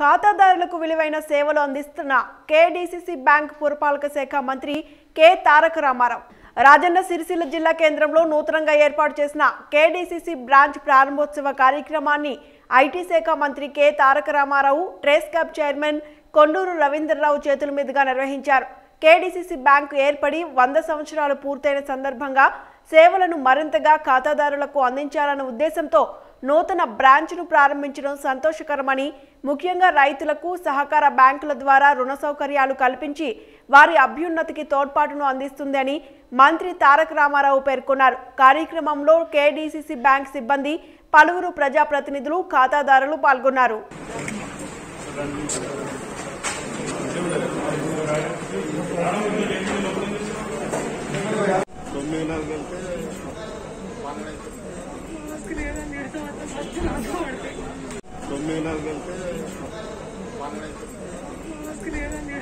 ఖాతాదారులకు విలువైన సేవలు అందిస్తున్న కేడీసీసీ బ్యాంక్ పురపాలక శాఖ మంత్రి కె. తారక రామారావు. రాజన్న సిరిసిల్ల జిల్లా కేంద్రంలో నూతనంగా ఏర్పాటు చేసిన కేడీసీసీ బ్రాంచ్ ప్రారంభోత్సవ కార్యక్రమాన్ని ఐటీ శాఖ మంత్రి K. Taraka Ramarao trace cab chairman Konduru Ravindra Rao చేతుల మీదుగా నిర్వహించారు. కేడీసీసీ బ్యాంకు ఏర్పడి వంద సంవత్సరాలు పూర్తయిన సందర్భంగా సేవలను మరింతగా ఖాతాదారులకు అందించాలన్న ఉద్దేశంతో నూతన బ్రాంచ్ను ప్రారంభించడం సంతోషకరమని ముఖ్యంగా రైతులకు సహకార బ్యాంకుల ద్వారా రుణ సౌకర్యాలు కల్పించి వారి అభ్యున్నతికి తోడ్పాటును అందిస్తుందని మంత్రి తారక రామారావు పేర్కొన్నారు. కార్యక్రమంలో కేడీసీసీ బ్యాంక్ సిబ్బంది పలువురు ప్రజాప్రతినిధులు ఖాతాదారులు పాల్గొన్నారు. తొమ్మిది నాలుగు వెళ్తే తొమ్మిది నాలుగు వెళ్తే లేదండి